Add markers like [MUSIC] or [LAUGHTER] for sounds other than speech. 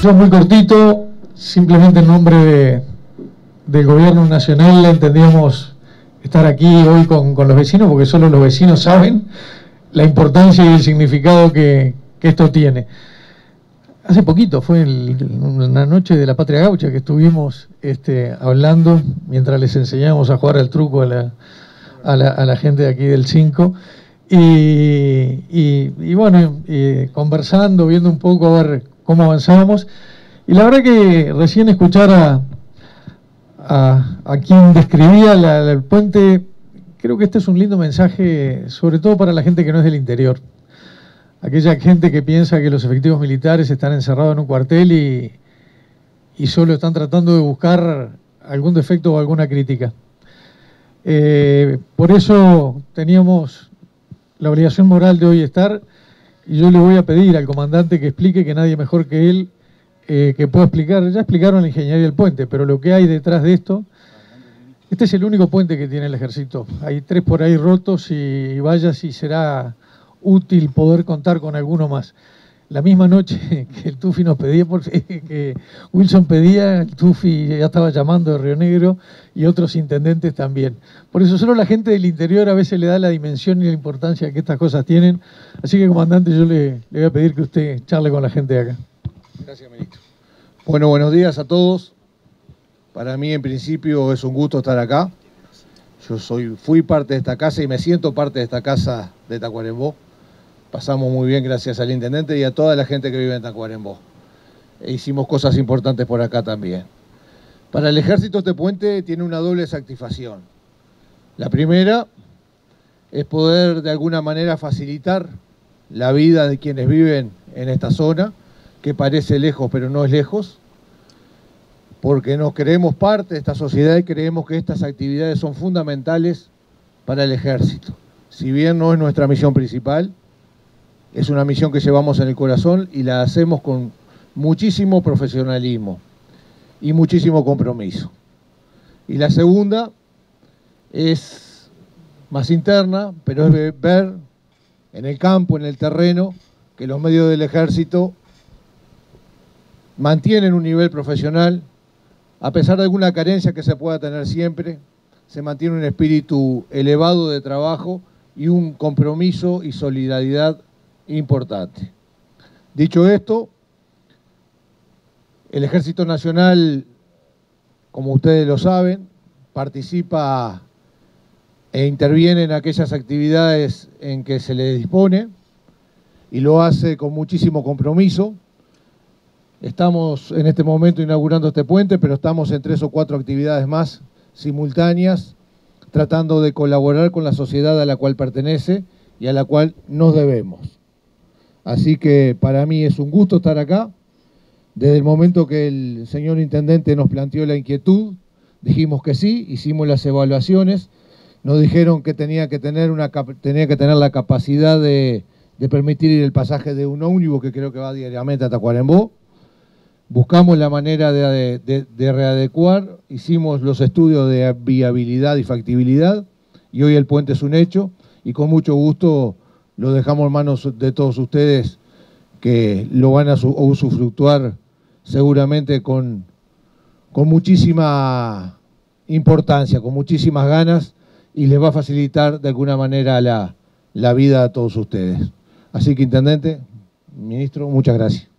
Yo muy cortito, simplemente en nombre de, del gobierno nacional entendíamos estar aquí hoy con, los vecinos, porque solo los vecinos saben la importancia y el significado que, esto tiene. Hace poquito, fue una noche de la Patria Gaucha que estuvimos este, hablando mientras les enseñábamos a jugar al truco a la, a la, a la gente de aquí del 5. Y, y, y, bueno, conversando, viendo un poco a ver cómo avanzábamos. Y la verdad que recién escuchar a, a, quien describía la, el puente, creo que este es un lindo mensaje, sobre todo para la gente que no es del interior aquella gente que piensa que los efectivos militares están encerrados en un cuartel y, y solo están tratando de buscar algún defecto o alguna crítica. Eh, por eso teníamos la obligación moral de hoy estar y yo le voy a pedir al comandante que explique que nadie mejor que él eh, que pueda explicar, ya explicaron la ingeniería del puente, pero lo que hay detrás de esto, este es el único puente que tiene el ejército. Hay tres por ahí rotos y vaya si será útil poder contar con alguno más. La misma noche [LAUGHS] que el Tufi nos pedía, [LAUGHS] que Wilson pedía, el Tufi ya estaba llamando de Río Negro y otros intendentes también. Por eso solo la gente del interior a veces le da la dimensión y la importancia que estas cosas tienen. Así que, comandante, yo le, le voy a pedir que usted charle con la gente de acá. Gracias, ministro. Bueno, buenos días a todos. Para mí, en principio, es un gusto estar acá. Yo soy, fui parte de esta casa y me siento parte de esta casa de Tacuarembó. Pasamos muy bien gracias al intendente y a toda la gente que vive en Tacuarembó. E hicimos cosas importantes por acá también. Para el ejército este puente tiene una doble satisfacción. La primera es poder de alguna manera facilitar la vida de quienes viven en esta zona, que parece lejos pero no es lejos, porque nos creemos parte de esta sociedad y creemos que estas actividades son fundamentales para el ejército. Si bien no es nuestra misión principal, es una misión que llevamos en el corazón y la hacemos con muchísimo profesionalismo y muchísimo compromiso. Y la segunda es más interna, pero es ver en el campo, en el terreno, que los medios del ejército mantienen un nivel profesional, a pesar de alguna carencia que se pueda tener siempre, se mantiene un espíritu elevado de trabajo y un compromiso y solidaridad importante. Dicho esto, el Ejército Nacional, como ustedes lo saben, participa e interviene en aquellas actividades en que se le dispone y lo hace con muchísimo compromiso. Estamos en este momento inaugurando este puente, pero estamos en tres o cuatro actividades más simultáneas, tratando de colaborar con la sociedad a la cual pertenece y a la cual nos debemos. Así que para mí es un gusto estar acá. Desde el momento que el señor intendente nos planteó la inquietud, dijimos que sí, hicimos las evaluaciones, nos dijeron que tenía que tener, la capacidad de, de permitir el pasaje de un ómnibus que creo que va diariamente a Tacuarembó. Buscamos la manera de, de, de, readecuar, hicimos los estudios de viabilidad y factibilidad y hoy el puente es un hecho y con mucho gusto lo dejamos en manos de todos ustedes que lo van a usufructuar seguramente con, con muchísima importancia, con muchísimas ganas y les va a facilitar de alguna manera la, la vida a todos ustedes. Así que, Intendente, Ministro, muchas gracias.